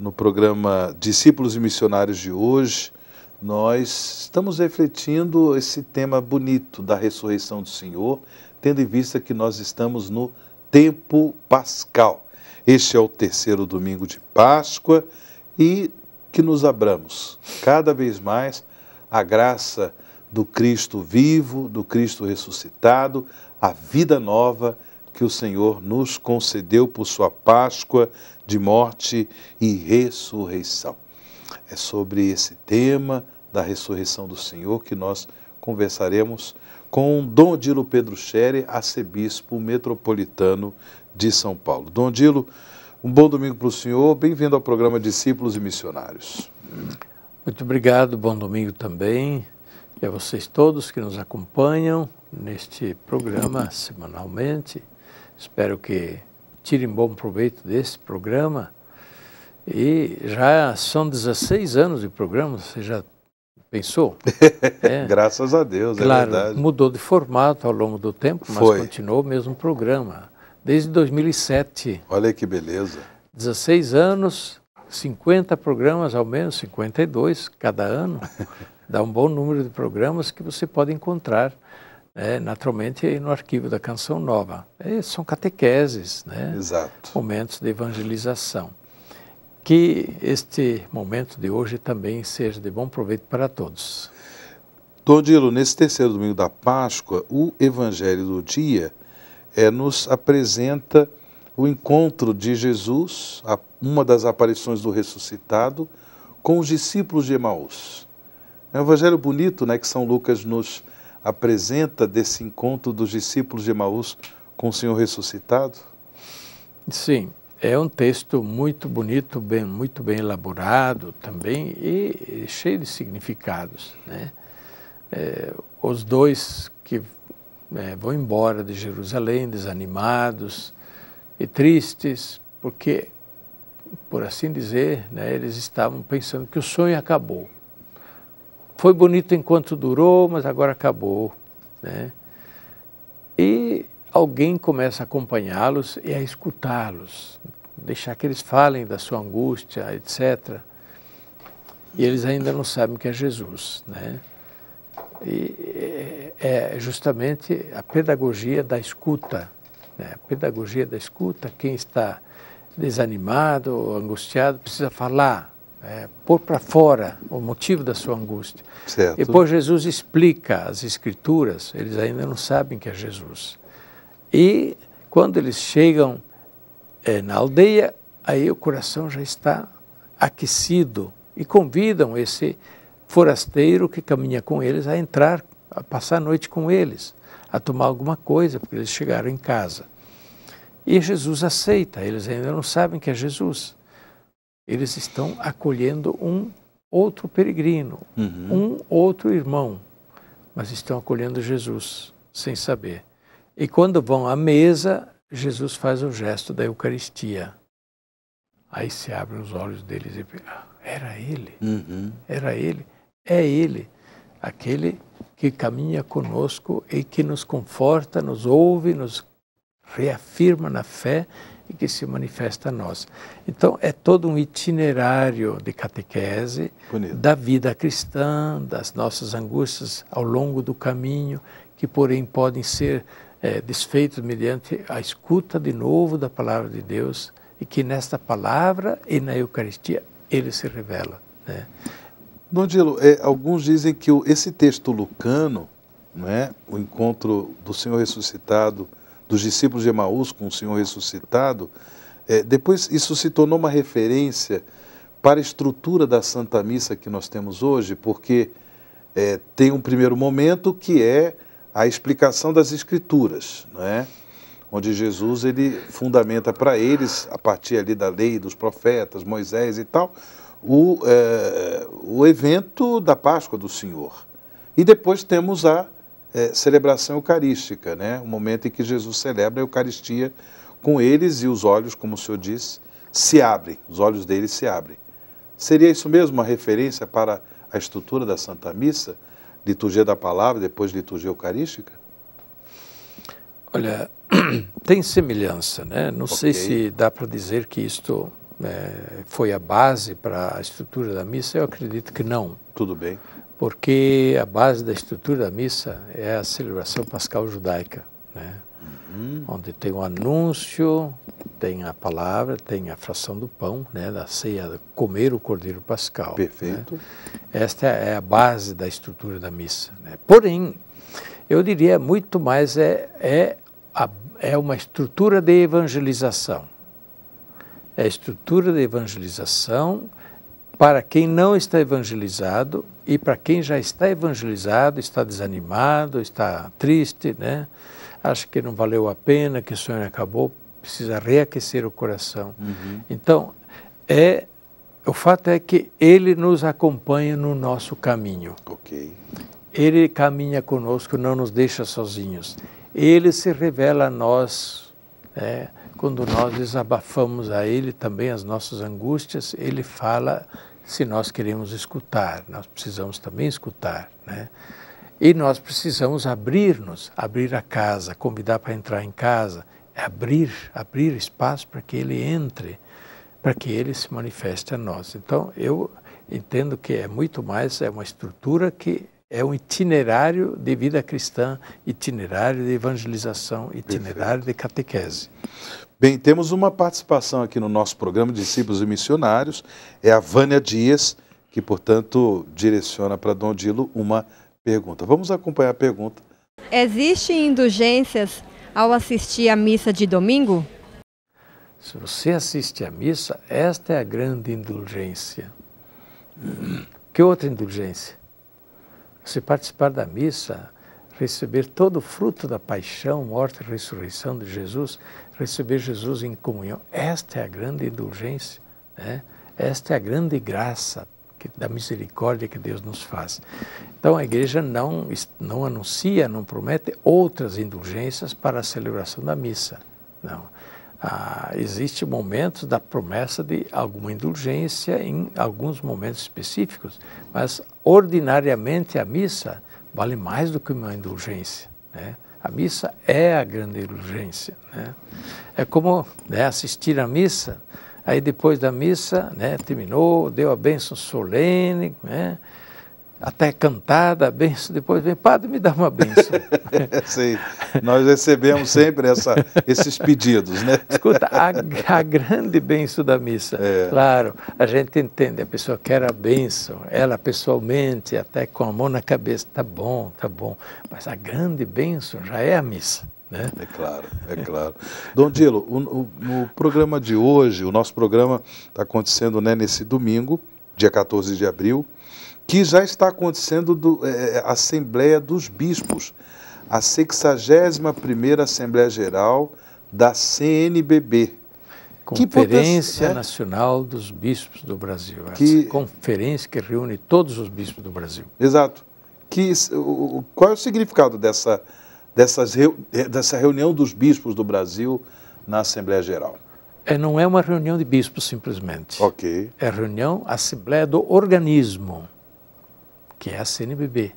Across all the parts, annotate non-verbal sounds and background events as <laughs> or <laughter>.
no programa Discípulos e Missionários de hoje, nós estamos refletindo esse tema bonito da ressurreição do Senhor, tendo em vista que nós estamos no tempo pascal. Este é o terceiro domingo de Páscoa e que nos abramos cada vez mais a graça do Cristo vivo, do Cristo ressuscitado, a vida nova que o Senhor nos concedeu por sua Páscoa de morte e ressurreição. É sobre esse tema da ressurreição do Senhor que nós conversaremos com Dom Dilo Pedro Chere, arcebispo metropolitano de São Paulo. Dom Dilo, um bom domingo para o senhor, bem-vindo ao programa Discípulos e Missionários. Muito obrigado, bom domingo também, e a vocês todos que nos acompanham neste programa semanalmente. Espero que tirem bom proveito desse programa. E já são 16 anos de programa, você já pensou? <laughs> É. Graças a Deus, é claro, é verdade. Mudou de formato ao longo do tempo, mas Foi. continuou o mesmo programa. Desde 2007. Olha que beleza. 16 anos, 50 programas ao menos, 52 cada ano. <laughs> Dá um bom número de programas que você pode encontrar é, naturalmente no arquivo da Canção Nova. É, são catequeses, né? Exato. momentos de evangelização. Que este momento de hoje também seja de bom proveito para todos. Dom Dilo, nesse terceiro domingo da Páscoa, o Evangelho do dia é, nos apresenta o encontro de Jesus, a, uma das aparições do ressuscitado, com os discípulos de Emaús. É um evangelho bonito, né, que São Lucas nos apresenta desse encontro dos discípulos de Emaús com o Senhor ressuscitado? Sim, é um texto muito bonito, bem, muito bem elaborado também e, cheio de significados. Né? É, os dois que é, vão embora de Jerusalém desanimados e tristes, porque, por assim dizer, né, eles estavam pensando que o sonho acabou foi bonito enquanto durou, mas agora acabou. Né? E alguém começa a acompanhá-los e a escutá-los, deixar que eles falem da sua angústia, etc. E eles ainda não sabem que é Jesus. Né? E é, é justamente a pedagogia da escuta. Né? A pedagogia da escuta, quem está desanimado, angustiado, precisa falar, é, pôr para fora o motivo da sua angústia. Certo. Depois Jesus explica as escrituras, eles ainda não sabem que é Jesus. E quando eles chegam é, na aldeia, aí o coração já está aquecido e convidam esse forasteiro que caminha com eles a entrar, a passar a noite com eles, a tomar alguma coisa, porque eles chegaram em casa. E Jesus aceita, eles ainda não sabem que é Jesus eles estão acolhendo um outro peregrino, uhum. um outro irmão, mas estão acolhendo Jesus sem saber. E quando vão à mesa, Jesus faz o gesto da Eucaristia. Aí se abrem os olhos deles e ah, era ele, uhum. era ele, é ele, aquele que caminha conosco e que nos conforta, nos ouve, nos reafirma na fé e que se manifesta a nós. Então, é todo um itinerário de catequese Bonito. da vida cristã, das nossas angústias ao longo do caminho, que, porém, podem ser é, desfeitos mediante a escuta de novo da palavra de Deus e que nesta palavra e na Eucaristia ele se revela. Né? Dom Dilo, é, alguns dizem que o, esse texto lucano, não é, o encontro do Senhor ressuscitado dos discípulos de Emaús com o Senhor ressuscitado, é, depois isso se tornou uma referência para a estrutura da Santa Missa que nós temos hoje, porque é, tem um primeiro momento que é a explicação das Escrituras, não é? onde Jesus ele fundamenta para eles, a partir ali da lei, dos profetas, Moisés e tal, o, é, o evento da Páscoa do Senhor. E depois temos a é, celebração eucarística, né? o momento em que Jesus celebra a Eucaristia com eles e os olhos, como o senhor disse, se abrem, os olhos deles se abrem. Seria isso mesmo uma referência para a estrutura da Santa Missa, liturgia da palavra, depois liturgia eucarística? Olha, <clears throat> tem semelhança, né? Não okay. sei se dá para dizer que isto é, foi a base para a estrutura da missa, eu acredito que não. Tudo bem. Porque a base da estrutura da missa é a celebração pascal judaica, né? Uhum. onde tem o anúncio, tem a palavra, tem a fração do pão, né, da ceia, comer o cordeiro pascal. Perfeito. Né? Esta é a base da estrutura da missa. Né? Porém, eu diria muito mais é, é, a, é uma estrutura de evangelização. É a estrutura de evangelização para quem não está evangelizado e para quem já está evangelizado, está desanimado, está triste, né? acha que não valeu a pena, que o sonho acabou, precisa reaquecer o coração. Uhum. Então, é o fato é que ele nos acompanha no nosso caminho. Ele caminha conosco, não nos deixa sozinhos. Ele se revela a nós, né? quando nós desabafamos a Ele também as nossas angústias, Ele fala se nós queremos escutar. Nós precisamos também escutar, né? E nós precisamos abrir-nos, abrir a casa, convidar para entrar em casa, abrir, abrir espaço para que ele entre, para que ele se manifeste a nós. Então, eu entendo que é muito mais, é uma estrutura que é um itinerário de vida cristã, itinerário de evangelização, itinerário Perfeito. de catequese. Bem, temos uma participação aqui no nosso programa Discípulos e Missionários, é a Vânia Dias, que, portanto, direciona para Dom Dilo uma pergunta. Vamos acompanhar a pergunta. Existem indulgências ao assistir à missa de domingo? Se você assiste à missa, esta é a grande indulgência. <clears throat> Que outra indulgência? Você participar da missa, receber todo o fruto da paixão, morte e ressurreição de Jesus, receber Jesus em comunhão. Esta é a grande indulgência, né? esta é a grande graça que, da misericórdia que Deus nos faz. Então a igreja não, não anuncia, não promete outras indulgências para a celebração da missa. Não. Ah, Existem momentos da promessa de alguma indulgência em alguns momentos específicos, mas ordinariamente a missa vale mais do que uma indulgência. Né? A missa é a grande indulgência. Né? É como né, assistir à missa Aí depois da missa, né, terminou, deu a bênção solene, né, até cantada a bênção, depois vem, padre, me dá uma bênção. <laughs> Sim, <laughs> nós recebemos sempre essa, esses pedidos, né? <laughs> Escuta, a, a grande bênção da missa, é. claro, a gente entende, a pessoa quer a bênção, ela pessoalmente, até com a mão na cabeça, tá bom, tá bom, mas a grande bênção já é a missa. Né? É claro, é claro. Dom Dilo, o, o, no programa de hoje, o nosso programa está acontecendo né, nesse domingo, dia 14 de abril, que já está acontecendo do, é, é a Assembleia dos Bispos, a 61ª Assembleia Geral da CNBB. Conferência que Nacional dos Bispos do Brasil. Que, conferência que reúne todos os bispos do Brasil. Exato. Que, o, qual é o significado dessa dessas, dessa reunião dos bispos do Brasil na Assembleia Geral? É, não é uma reunião de bispos simplesmente. Ok. É reunião, Assembleia do Organismo, que é a CNBB,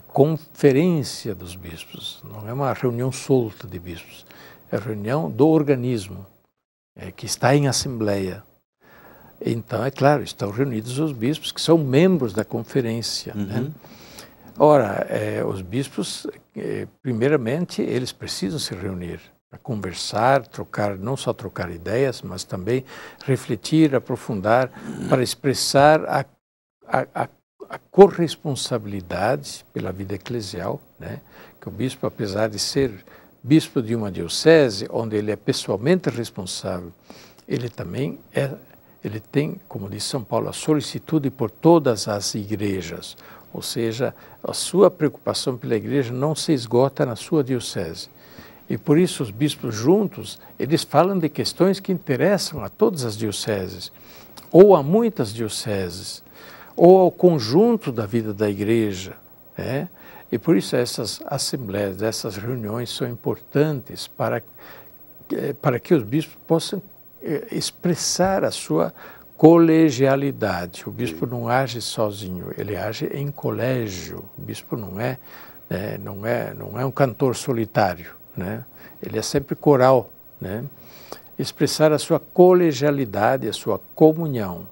Conferência dos Bispos. Não é uma reunião solta de bispos. É a reunião do organismo, é, que está em Assembleia. Então, é claro, estão reunidos os bispos que são membros da conferência. Né? Uhum. Né? Ora, é, os bispos, é, primeiramente, eles precisam se reunir para conversar, trocar, não só trocar ideias, mas também refletir, aprofundar, para expressar a, a, a, a corresponsabilidade pela vida eclesial, né? que o bispo, apesar de ser bispo de uma diocese, onde ele é pessoalmente responsável, ele também é, ele tem, como diz São Paulo, a solicitude por todas as igrejas, ou seja, a sua preocupação pela igreja não se esgota na sua diocese. E por isso os bispos juntos, eles falam de questões que interessam a todas as dioceses, ou a muitas dioceses, ou ao conjunto da vida da igreja. Né? E por isso essas assembleias, essas reuniões são importantes para, eh, para que os bispos possam eh, expressar a sua colegialidade. O bispo não age sozinho, ele age em colégio. O bispo não é, né, não é, não é um cantor solitário, né? Ele é sempre coral, né? expressar a sua colegialidade, a sua comunhão.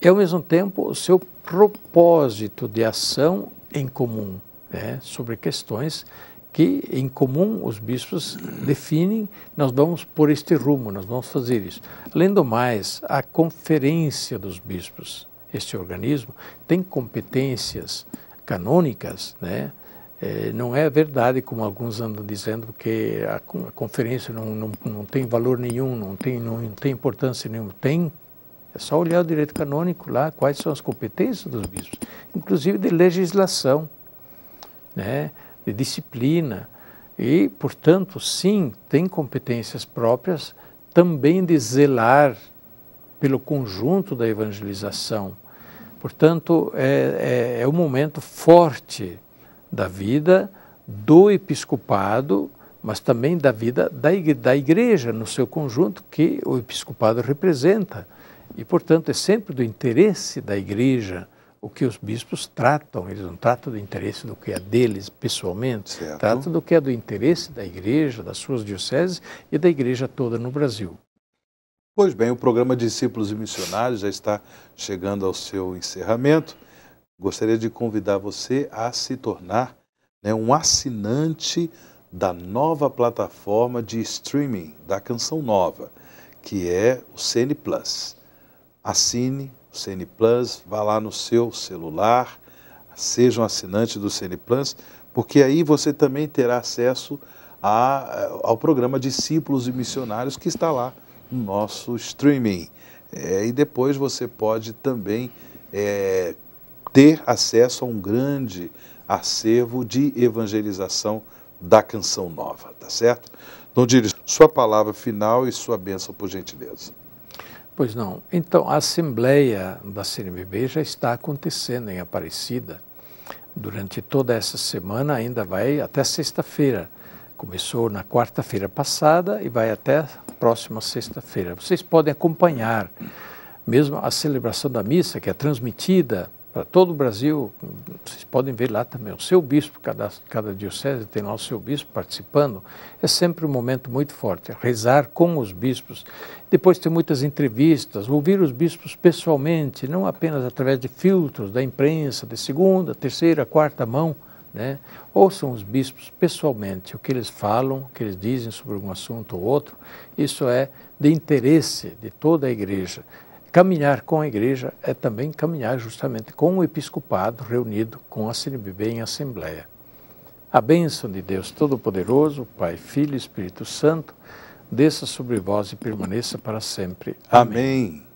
E, ao mesmo tempo, o seu propósito de ação em comum, né, sobre questões que, em comum, os bispos definem, nós vamos por este rumo, nós vamos fazer isso. Além do mais, a Conferência dos Bispos, este organismo, tem competências canônicas, né, é, não é verdade, como alguns andam dizendo, que a, a conferência não, não, não, tem valor nenhum, não tem, não, não tem importância nenhuma. Tem. É só olhar o direito canônico lá, quais são as competências dos bispos, inclusive de legislação, né, de disciplina. E, portanto, sim, tem competências próprias também de zelar pelo conjunto da evangelização. Portanto, é, é, é um momento forte da vida do episcopado, mas também da vida da igreja, da igreja no seu conjunto que o episcopado representa. E, portanto, é sempre do interesse da igreja o que os bispos tratam. Eles não tratam do interesse do que é deles pessoalmente, certo. tratam do que é do interesse da igreja, das suas dioceses e da igreja toda no Brasil. Pois bem, o programa Discípulos e Missionários já está chegando ao seu encerramento gostaria de convidar você a se tornar né, um assinante da nova plataforma de streaming da Canção Nova, que é o CN Plus. Assine o CN Plus, vá lá no seu celular, seja um assinante do CN Plus, porque aí você também terá acesso a, ao programa Discípulos e Missionários que está lá no nosso streaming. É, e depois você pode também é, ter acesso a um grande acervo de evangelização da canção nova, tá certo? Dom Díris, sua palavra final e sua bênção, por gentileza. Pois não. Então, a Assembleia da CNBB já está acontecendo em Aparecida. Durante toda essa semana, ainda vai até sexta-feira. Começou na quarta-feira passada e vai até próxima sexta-feira. Vocês podem acompanhar mesmo a celebração da missa, que é transmitida para todo o Brasil. Vocês podem ver lá também o seu bispo, cada, cada diocese tem lá o seu bispo participando. É sempre um momento muito forte, rezar com os bispos. Depois tem muitas entrevistas, ouvir os bispos pessoalmente, não apenas através de filtros da imprensa, de segunda, terceira, quarta mão. Né? Ouçam os bispos pessoalmente, o que eles falam, o que eles dizem sobre um assunto ou outro. Isso é de interesse de toda a igreja. Caminhar com a igreja é também caminhar justamente com o episcopado reunido com a CNBB em assembleia. A bênção de Deus Todo-Poderoso, Pai, Filho e Espírito Santo, desça sobre vós e permaneça para sempre. Amém. Amém.